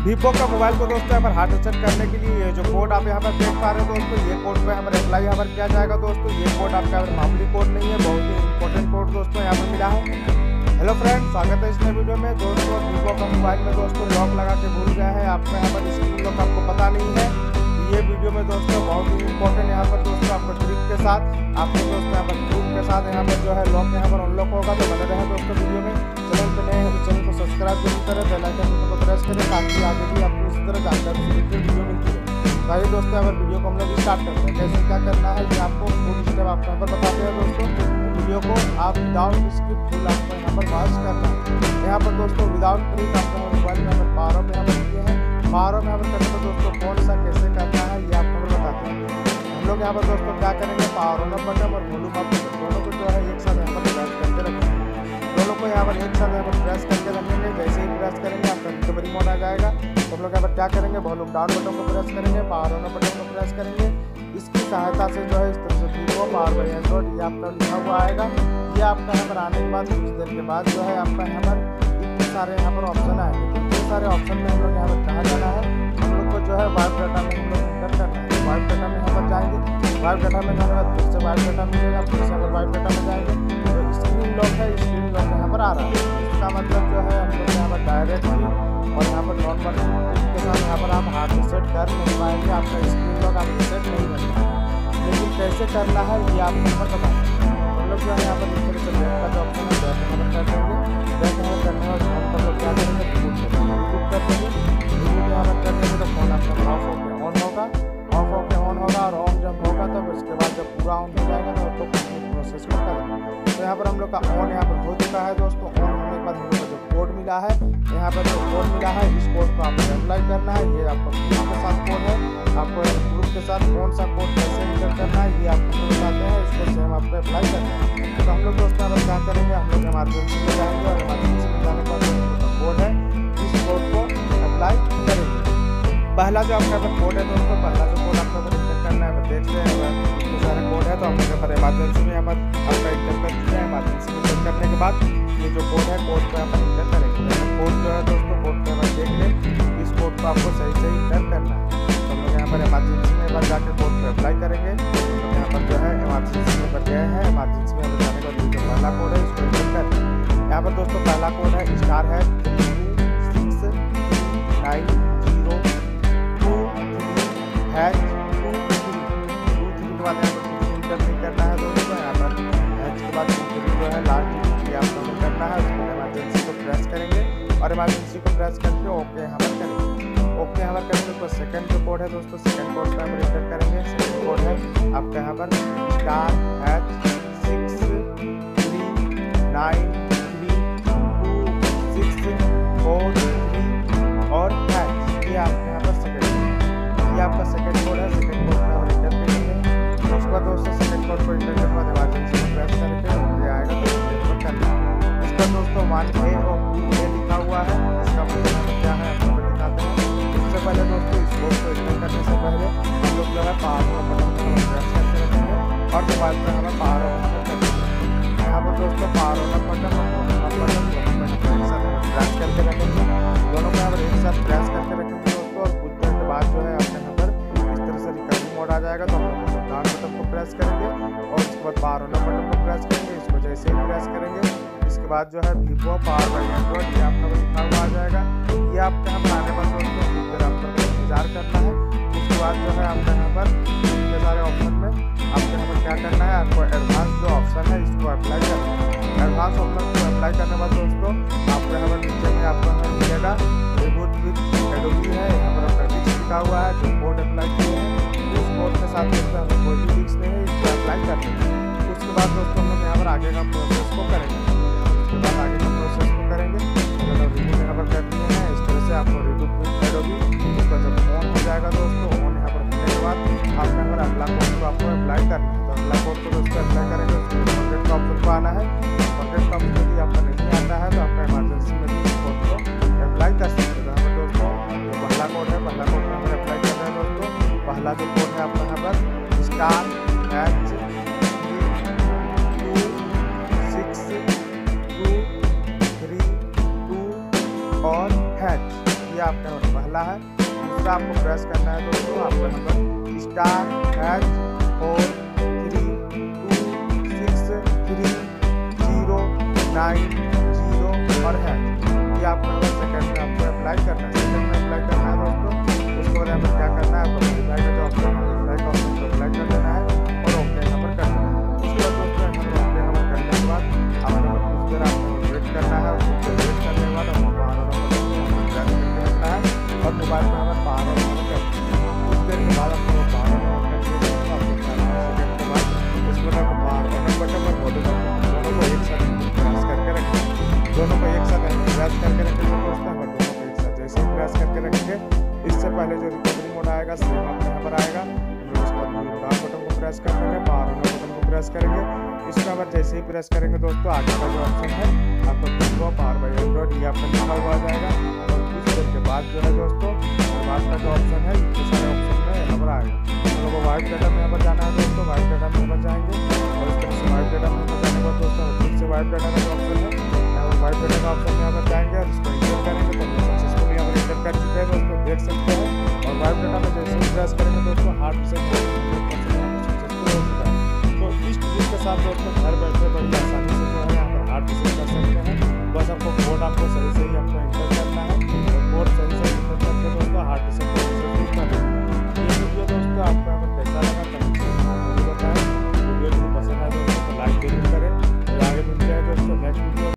Vivo का mobile को दोस्तों यहाँ पर हार्ट रिसेट करने के लिए ये जो कोड आप यहाँ पर देख पा रहे हो दोस्तों ये कोड पर अप्लाई यहाँ पर किया जाएगा दोस्तों ये कोड आपका मामूली कोड नहीं है बहुत ही इंपॉर्टेंट कोड दोस्तों यहाँ पर मिला है हेलो फ्रेंड स्वागत है इस नए वीडियो में दोस्तों वीवो का मोबाइल में दोस्तों लॉक लगा के भूल गया है आपको यहाँ पर स्क्रीन लॉक आपको पता नहीं है ये वीडियो में दोस्तों बहुत ही इंपॉर्टेंट यहाँ पर दोस्तों आपको ट्रिक के साथ आपको दोस्तों यहाँ पर प्रूफ के साथ यहाँ पर जो है लॉक यहाँ पर अनलॉक होगा तो बने रहे दोस्तों वीडियो में चैनल सब्सक्राइब ज़रूर करें बेल आइकन को प्रेस करें ताकि आगे भी आपको इसी तरह जानकारी से वीडियो मिलती है तो आइए दोस्तों पर वीडियो को हम लोग स्टार्ट करते हैं। कैसे क्या करना है, ये आपको फुल स्टेप आपको यहाँ पर बताते हैं दोस्तों। वीडियो को आप विदाउट स्क्रिप्ट फुल आपको यहाँ पर वॉच करना है। यहाँ पर दोस्तों विदाउट प्रिंट आपको मोबाइल यहाँ पर में यहाँ पर हैं। पावर में यहाँ पर पर दोस्तों, कौन सा कैसे करना है, ये आपको बताते हैं। हम लोग यहाँ पर दोस्तों क्या करेंगे पावर ऑन बटन और वॉल्यूम अप दोनों को जो है एक साथ यहाँ पर करके रखेंगे। को यहाँ पर एक साथ यहाँ पर प्रेस करके रखेंगे जैसे ही प्रेस करेंगे आपका रिकवरी मोड आ जाएगा। तो हम लोग यहाँ पर क्या करेंगे? वॉल्यूम डाउन बटन को प्रेस करेंगे पावर ऑन बटन को प्रेस करेंगे। इसकी सहायता से जो है इस तरह से वीवो पावर बाई एंड्रॉइड ये आपका लिखा हुआ आएगा। ये आपका यहाँ पर आने के बाद, कुछ देर के बाद जो है आपका यहाँ पर इतने सारे यहाँ पर ऑप्शन आएँगे इतने सारे ऑप्शन में हम लोग यहाँ पर कहाँ जाना है? हम लोग को जो है वाइब डाटा में हम लोग इंटर करना है। वाइब डाटा में यहाँ पर जाएँगे। वाइब डाटा में जाने के बाद फिर से वाइब डाटा मिलेगा फिर से अगर वाइब डाटा में जाएँगे। तो स्क्रीन लॉक है यहाँ पर आ रहा है? इसका मतलब जो है, हम लोग यहाँ पर डायरेक्ट डायरेक्टली और यहाँ पर नॉर्मल के साथ यहाँ पर आप हाथ सेट कर नहीं पाएँगे, आपका स्क्रीन लॉक आप सेट नहीं करना लेकिन कैसे करना है, ये आपको यहाँ पर बता हम लोग जो है यहाँ पर इस तरह से का जो ऑप्शन यहाँ पर हम लोग का ऑन यहाँ पर हो चुका है दोस्तों। ऑन होने के बाद हम लोग का जो कोड मिला है, यहाँ पर जो कोड मिला है, इस कोड को आपको अप्लाई करना है। ये आपका प्रूफ के साथ कोड है। आपको प्रूफ के साथ कौन सा कोड कैसे इंटर करना है, ये आपको बताते हैं। इसको सेम आपको अप्लाई करना है। तो हम लोग दोस्तों अब क्या करेंगे, हम लोग इमरजेंसी में जाएँगे और इमरजेंसी में जाने बाद कोड है, इस कोड को अप्लाई करेंगे। पहला जो आपका कोड है दोस्तों, पहला जो कोड आपका पर करना है देख रहे हैं इतने सारे कोड है तो हम लोग पर इमरजेंसी में यहाँ पर आपका इंटर कर दिया है इमरजेंसी में इंटर करने के बाद ये जो कोड है कोड यहाँ पर इंटर करेंगे। कोड जो है दोस्तों कोड को यहाँ देख लें, इस कोड को आपको सही से इंटर करना है। तो हम लोग यहाँ पर इमरजेंसी में बार जाकर कोड को अप्लाई करेंगे। तो यहाँ पर जो है इमरजेंसी में पर गए हैं। इमरजेंसी में जाने का जो पहला कोड है, इसको इंटर कर यहाँ पर दोस्तों, पहला कोड है स्टार है। और इमरजेंसी को प्रेस करके ओके यहाँ पर करेंगे। ओके यहाँ पर करेंगे तो सेकंड जो कोड है दोस्तों सेकंड कोड को हम इंटर करेंगे। सेकंड कोड है आपका यहाँ पर star hash six three nine three two six four three और हैच ये आपका यहाँ पर सेकंड ये आपका सेकंड कोड है सेकंड कोड पर हम इंटर करेंगे। उसके बाद दोस्तों सेकंड कोड को इंटर करने के बाद इमरजेंसी को प्रेस करके ये आएगा। तो करना इसका दोस्तों वन ए हुआ है, इसका मतलब क्या है आपको दिखाते हैं। सबसे पहले दोस्तों, इस कोड को इंटर करने से पहले हम लोग जो है पावर का बटन को करके रखेंगे और मोबाइल पर हमें पावर यहाँ पर दोस्तों पावर ऑन बटन और बटन को प्रेस करके रखेंगे दोनों को यहाँ पर एक साथ प्रेस करके रखेंगे दोस्तों, और कुछ देर के बाद जो है आपके पर इस तरह से रिकवरी मोड आ जाएगा। तो हम लोग डाउन बटन को प्रेस करेंगे और उसके बाद पावर बटन को प्रेस करेंगे, इसको जैसे ही प्रेस करेंगे बाद जो है वीवो पावर बैंक एंड्रॉइड ये आपका लिखा हुआ आ जाएगा ये आपका यहाँ पर आने पर दोस्तों देर आपको इंतज़ार करना है। उसके बाद जो है आपका यहाँ पर इतने सारे ऑप्शन में आपके यहाँ पर क्या करना है? आपको एडवांस जो ऑप्शन है, इसको अप्लाई करना है। एडवांस ऑप्शन को अप्लाई करने बाद दोस्तों, आपको यहाँ पर नीचे में आपको यहाँ मिलेगा। रिबूट विथ एडोबी है। यहाँ पर आपका डिस्क लिखा हुआ है। जो कोड अप्लाई किए हैं, उस कोड के साथ हमें कोई भी डिस्क नहीं है, इसको अप्लाई कर देंगे उसके बाद दोस्तों हम यहाँ पर आगे का प्रोसेस को करेंगे। उसके बाद आगे का प्रोसेस को करेंगे। चलो रिबूट यहाँ पर कर दिए हैं। इस तरह से आपको रिबूट विथ एडोबी उसका जब ऑन हो जाएगा दोस्तों ऑन यहाँ पर होने के बाद यहाँ पर अगला कोड को आपको अप्लाई करना है। तो अगला कोड को दोस्तों अप्लाई करेंगे। उसके लिए फॉरगेट का ऑप्शन को आना है। फॉरगेट का ऑप्शन यदि आपका नहीं आता है तो आपका इमरजेंसी में भी कोड को अप्लाई कर सकते हैं। तो हमें दोस्तों, जो पहला कोड है, पहला कोड में हमें अप्लाई रहे हैं दोस्तों। पहला जो कोड है आपका यहाँ पर स्टार एच ये आपका नंबर पहला है। दूसरा आपको प्रेस करना है दोस्तों, आपका number star H four three two six three zero nine zero और है। ये आपका नंबर सेकेंड में आपको अप्लाई करना है सेकेंड में अप्लाई करना है दोस्तों, उसको क्या करना है, आपको वेरीफाई का जो ऑप्शन है वेरीफाई ऑप्शन मोबाइल में हमें बारह नंबर कर कुछ के बाद आपको बारह नंबर करके आपको सेकेंड के बाद उसमें आपको बारह नंबर का दोनों को एक साथ प्रेस करके रखें दोनों को एक साथ प्रेस करके रखेंगे दोस्तों और दोनों को एक साथ जैसे ही प्रेस करके रखेंगे इससे पहले जो रिकॉर्डिंग मोड आएगा सेम आपके यहाँ पर आएगा उसके बाद बटन को प्रेस कर देंगे बारह बटन को प्रेस करेंगे इसके बाद जैसे ही प्रेस करेंगे दोस्तों आगे का जो ऑप्शन है आपको पावर बाई एंड्रॉइड ये आपका लिखा हुआ जाएगा के बाद जो है दोस्तों। बाद का जो ऑप्शन है इसके सारे ऑप्शन में यहाँ पर आएगा। हम लोग को वाइट डाटा में यहाँ पर जाना है दोस्तों। वाइट डाटा में यहाँ जाएँगे। और इस तरह से वाइट डाटा में ऊपर जाने पर दोस्तों, फिर से वाइट डाटा का जो ऑप्शन है, यहाँ पर वाइट डाटा का ऑप्शन यहाँ पर जाएँगे और इसको इंटर करेंगे। तो सक्सेसफुल यहाँ पर इंटर कर चुके हैं दोस्तों, देख सकते हैं। और वाइट डाटा में जैसे ही करेंगे दोस्तों हार्ड से सक्सेसफुल हो चुका है। तो इस चीज़ के साथ दोस्तों, घर बैठे बड़ी आसानी से जो है यहाँ पर हार्ट विज़िट कर सकते हैं। बस आपको कोड आपको सही सही आपको इंटर